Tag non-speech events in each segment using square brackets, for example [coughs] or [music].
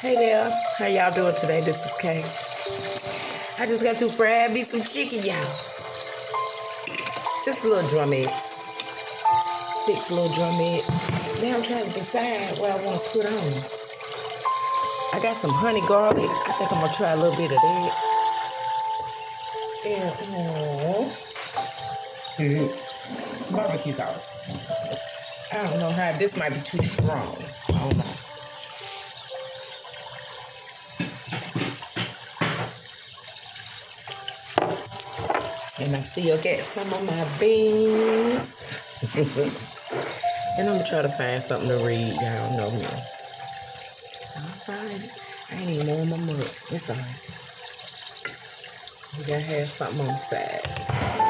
Hey there, how y'all doing today? This is Kay. I just got to fry me some chicken, y'all. Just a little drum egg. Six little drum eggs. Now I'm trying to decide what I want to put on. I got some honey garlic. I think I'm gonna try a little bit of that. And mm, some barbecue sauce. I don't know how this might be too strong. I don't know. And I still got some of my beans. and I'm gonna try to find something to read. Y'all know me. I'm Alright. I ain't even warm them up. It's alright. We gotta have something on the side.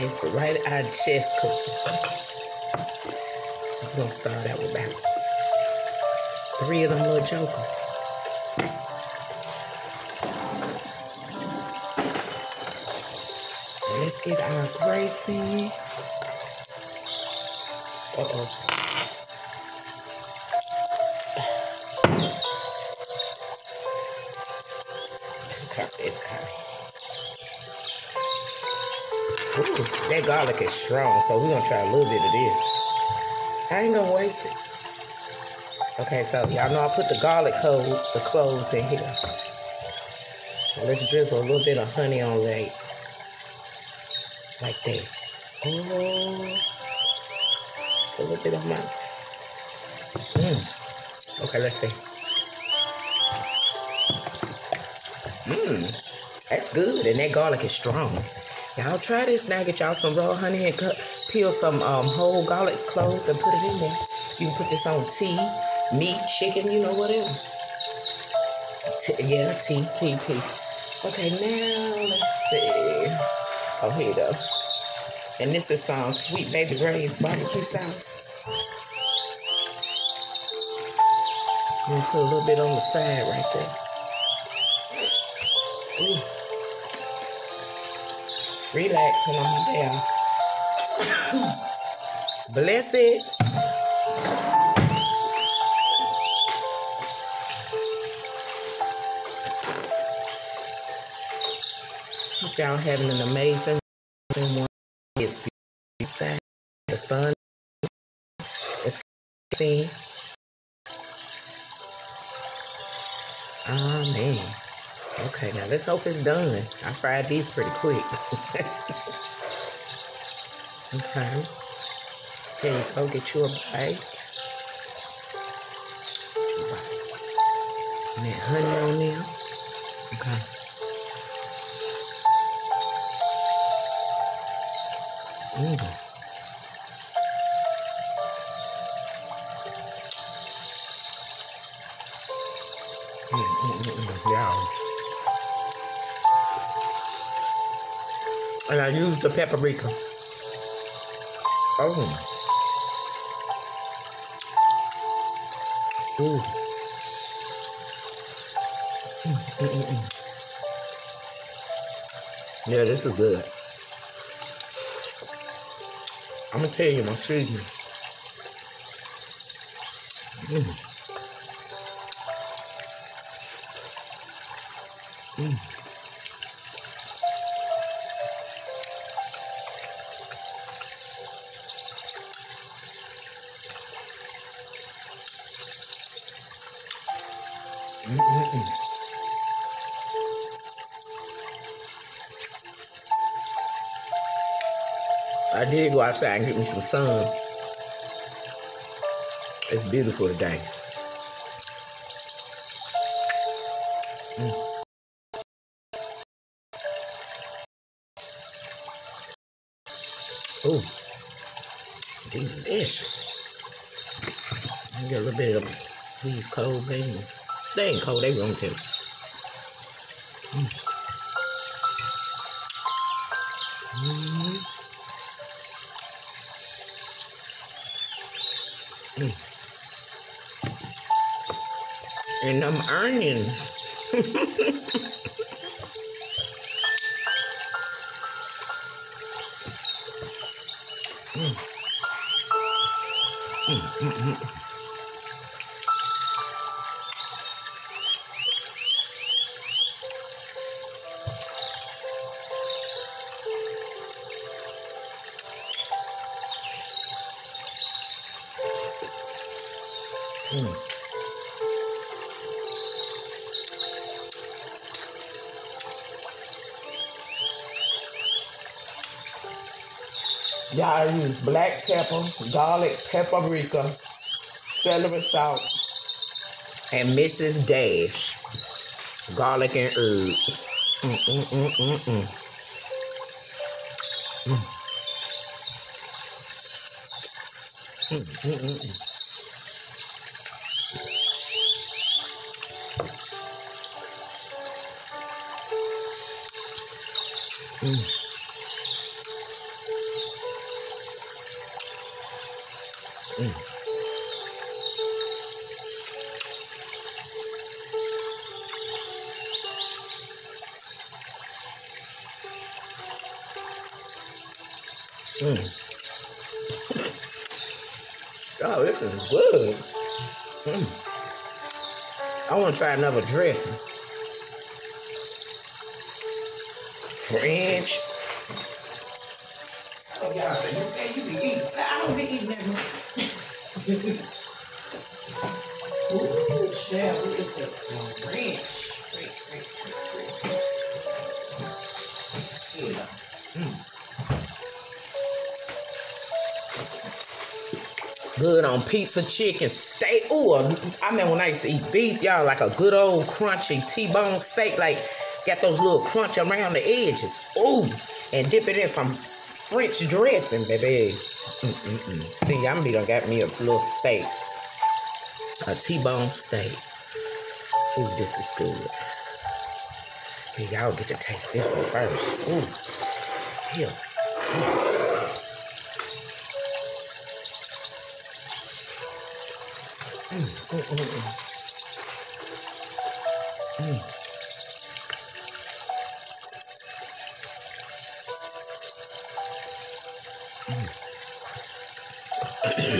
And right out of chest cooking. So we're gonna start out with about three of them little jokers. Let's get our grace in. Uh-oh. That garlic is strong, so we're gonna try a little bit of this. I ain't gonna waste it. Okay, so y'all know I put the garlic hold the cloves in here. So let's drizzle a little bit of honey on that. Like that. Oh, a little bit of my. Mm. Okay, let's see. Mmm, that's good, and that garlic is strong. Y'all try this now. Get y'all some raw honey and cut, peel some um, whole garlic cloves and put it in there. You can put this on tea, meat, chicken, you know, whatever. T yeah, tea, tea, tea. Okay, now let's see. Oh, here you go. And this is some sweet baby Ray's barbecue sauce. And put a little bit on the side right there. Ooh relaxing on my down. [coughs] Bless it. Hope y'all having an amazing one. It's the sun. Amen. Okay, now let's hope it's done. I fried these pretty quick. [laughs] okay. There you go, get you a bite. And honey on there. Okay. Mmm. And I used the paprika. Oh. Ooh. Mm, mm. Yeah, this is good. I'm gonna tell you my seasoning. Mm. Mm. Go outside and get me some sun. It's beautiful today. Mm. Oh, delicious. I get a little bit of these cold beans. They ain't cold, they room temperature. And them onions. [laughs] Y'all use black pepper, garlic, paprika, celery salt, and Mrs. Dash, garlic and herb. Mm, mm, mm, mm, mm. Good. Mm. I want to try another dressing. French. Oh, y'all you say you. I don't be eating that much. [laughs] Ooh, chef, look at the French. Good on pizza, chicken, steak. Ooh, I mean, when I used to eat beef, y'all, like a good old crunchy T-bone steak, like Got those little crunch around the edges. Ooh, and dip it in some French dressing, baby. Mm -mm -mm. See, I'm gonna got me a little steak, a T-bone steak. Ooh, this is good. Here, y'all get to taste this one first. Ooh, here. Mm, mm, mm, mm.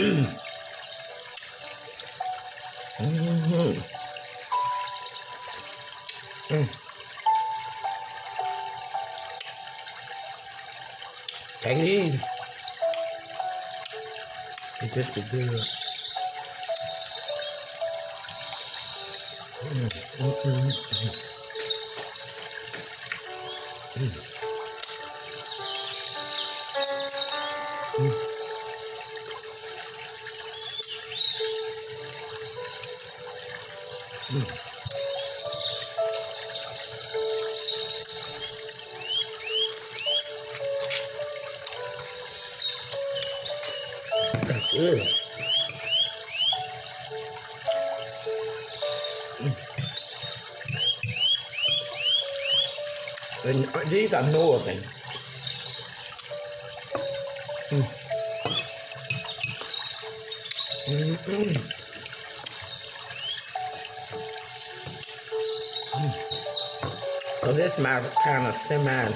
mm. mm-hmm. Mm. Take it easy. It just be good. Good. And these are northern. Mm. Mm -mm. So this is my kind of semi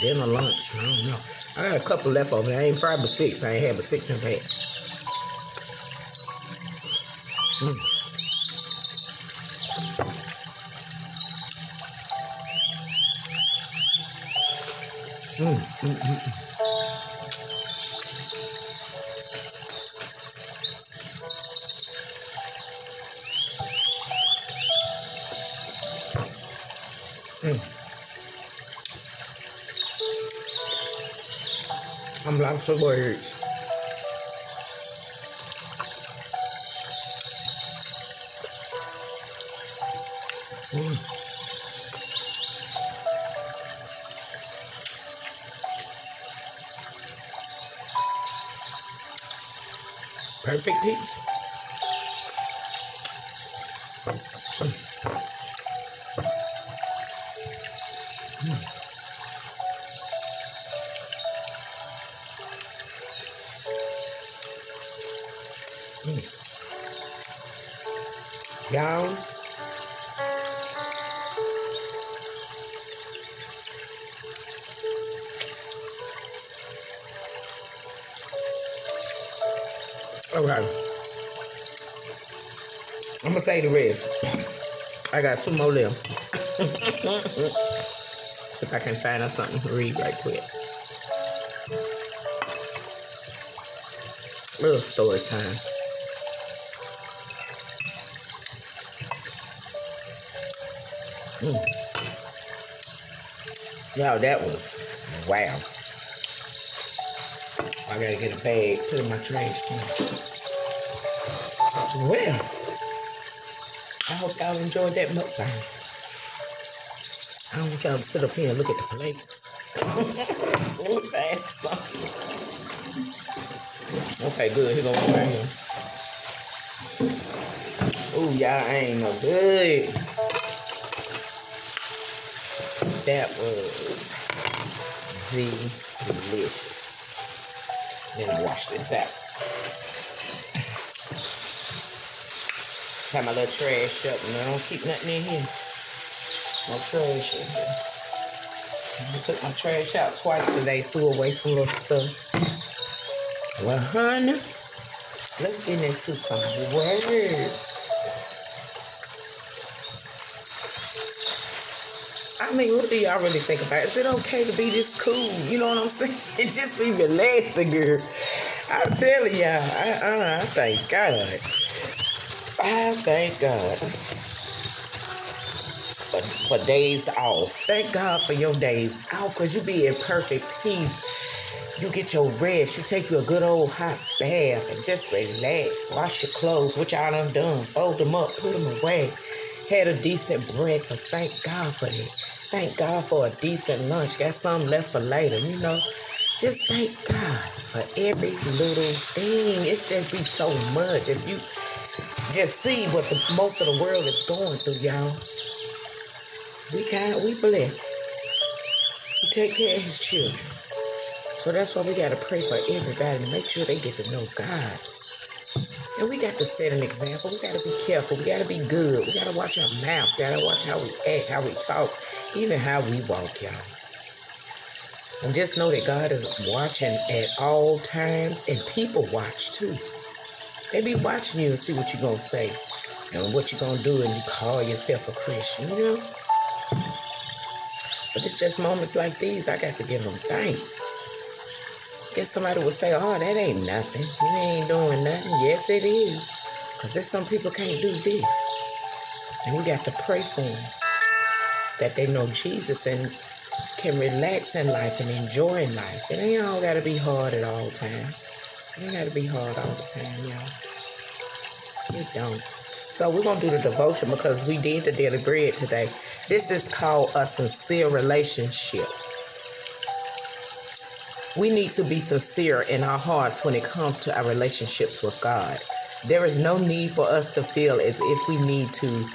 dinner lunch. I don't know. I got a couple left over. I ain't fried but six. I ain't had but six in bed. Mm. I'm lost for Perfect piece. Mm. Right. I'm gonna say the rest. I got two more left. See [laughs] if I can find out something to read right quick. Little story time. Mm. Y'all, that was wow. I gotta get a bag, put in my trash can. Well, I hope y'all enjoyed that milk mukbang. I don't want y'all to sit up here and look at the plate. [laughs] Okay, good. Here go one right here. Ooh, y'all ain't no good. That was delicious. Then wash this out. Have my little trash up and I don't keep nothing in here. No trash in here. I took my trash out twice today, threw away some little stuff. Well, honey, let's get into some words. I mean, what do y'all really think about? Is it okay to be this cool? You know what I'm [laughs] saying? It just be relaxing, girl. I'm telling y'all, I, I, I thank God. I thank God for, for days off. Thank God for your days off because you be in perfect peace. You get your rest. You take you a good old hot bath and just relax. Wash your clothes, which I done done. Fold them up, put them away. Had a decent breakfast. Thank God for that. Thank God for a decent lunch. Got some left for later, you know. Just thank God for every little thing. It's just be so much. If you just see what the most of the world is going through, y'all. We kind we blessed. We take care of his children. So that's why we gotta pray for everybody to make sure they get to know God. And we got to set an example. We got to be careful. We got to be good. We got to watch our mouth. We got to watch how we act, how we talk, even how we walk, y'all. And just know that God is watching at all times, and people watch too. They be watching you and see what you're going to say and what you're going to do, and you call yourself a Christian, you know? But it's just moments like these I got to give them thanks. Guess somebody would say, oh, that ain't nothing. You ain't doing nothing. Yes, it is. Because there's some people can't do this. And we got to pray for them that they know Jesus and can relax in life and enjoy in life. It ain't all got to be hard at all times. It ain't got to be hard all the time, y'all. It don't. So we're to do the devotion because we did the daily bread today. This is called a sincere relationship. We need to be sincere in our hearts when it comes to our relationships with God. There is no need for us to feel as if we need to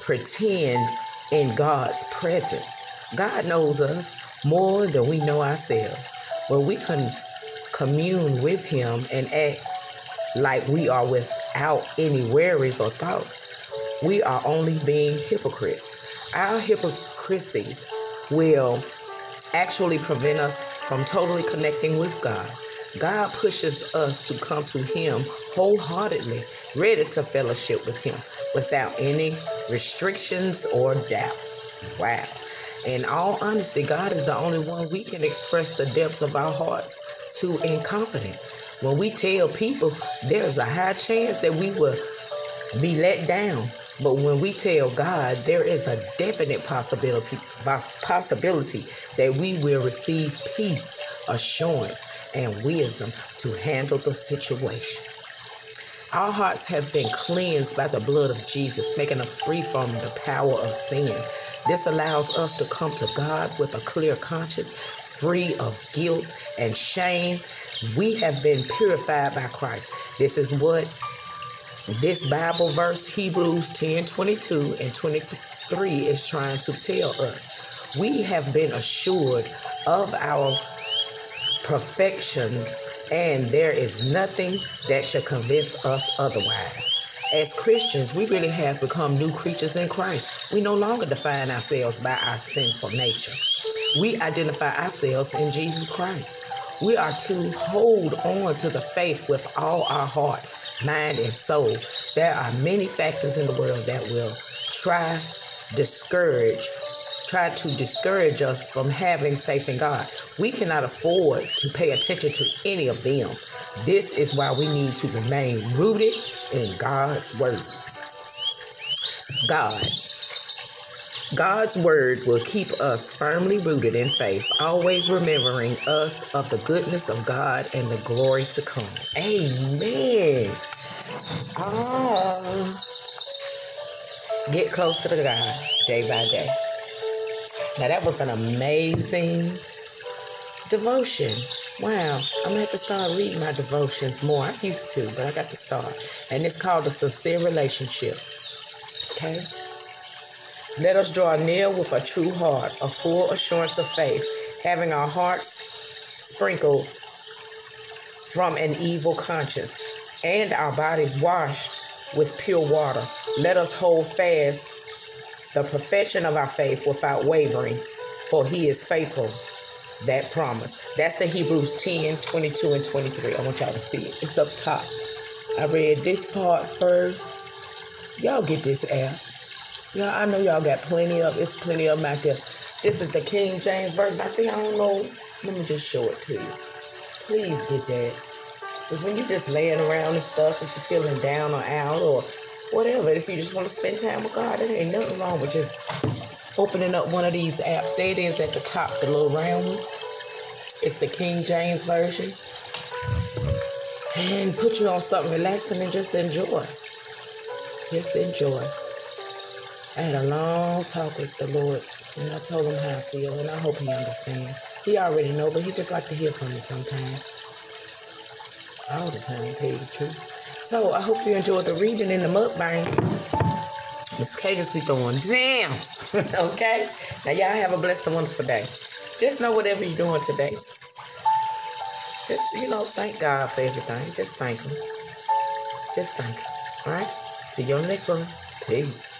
pretend in God's presence. God knows us more than we know ourselves. When we can commune with Him and act like we are without any worries or thoughts, we are only being hypocrites. Our hypocrisy will actually prevent us from totally connecting with God. God pushes us to come to Him wholeheartedly, ready to fellowship with Him without any restrictions or doubts. Wow. In all honesty, God is the only one we can express the depths of our hearts to in confidence. When we tell people, there's a high chance that we will be let down. But when we tell God, there is a definite possibility possibility that we will receive peace, assurance, and wisdom to handle the situation. Our hearts have been cleansed by the blood of Jesus, making us free from the power of sin. This allows us to come to God with a clear conscience, free of guilt and shame. We have been purified by Christ. This is what this Bible verse, Hebrews 10 22 and 23, is trying to tell us. We have been assured of our perfections, and there is nothing that should convince us otherwise. As Christians, we really have become new creatures in Christ. We no longer define ourselves by our sinful nature. We identify ourselves in Jesus Christ. We are to hold on to the faith with all our heart, mind, and soul. There are many factors in the world that will try, discourage, try to discourage us from having faith in God. We cannot afford to pay attention to any of them. This is why we need to remain rooted in God's Word. God. God's word will keep us firmly rooted in faith, always remembering us of the goodness of God and the glory to come. Amen. Ah. Get closer to God day by day. Now, that was an amazing devotion. Wow, I'm gonna have to start reading my devotions more. I used to, but I got to start. And it's called a sincere relationship. Okay? Let us draw near with a true heart, a full assurance of faith, having our hearts sprinkled from an evil conscience and our bodies washed with pure water. Let us hold fast the profession of our faith without wavering, for he is faithful. That promise. That's the Hebrews 10 22 and 23. I want y'all to see it. It's up top. I read this part first. Y'all get this app. Yeah, I know y'all got plenty of it's plenty of them out there. This is the King James version. I think I don't know. Let me just show it to you. Please get that. Because when you're just laying around and stuff, if you're feeling down or out or whatever, if you just want to spend time with God, there ain't nothing wrong with just opening up one of these apps. There it is at the top, the little round one. It's the King James version. And put you on something relaxing and just enjoy. Just enjoy. I had a long talk with the Lord, and I told him how I feel, and I hope he understands. He already know, but he just like to hear from me sometimes. All the time, tell you the truth. So I hope you enjoyed the reading in the mukbang. Miss K just be throwing damn. [laughs] okay? Now y'all have a blessed and wonderful day. Just know whatever you're doing today. Just, you know, thank God for everything. Just thank him. Just thank him. All right? See you on the next one. Peace.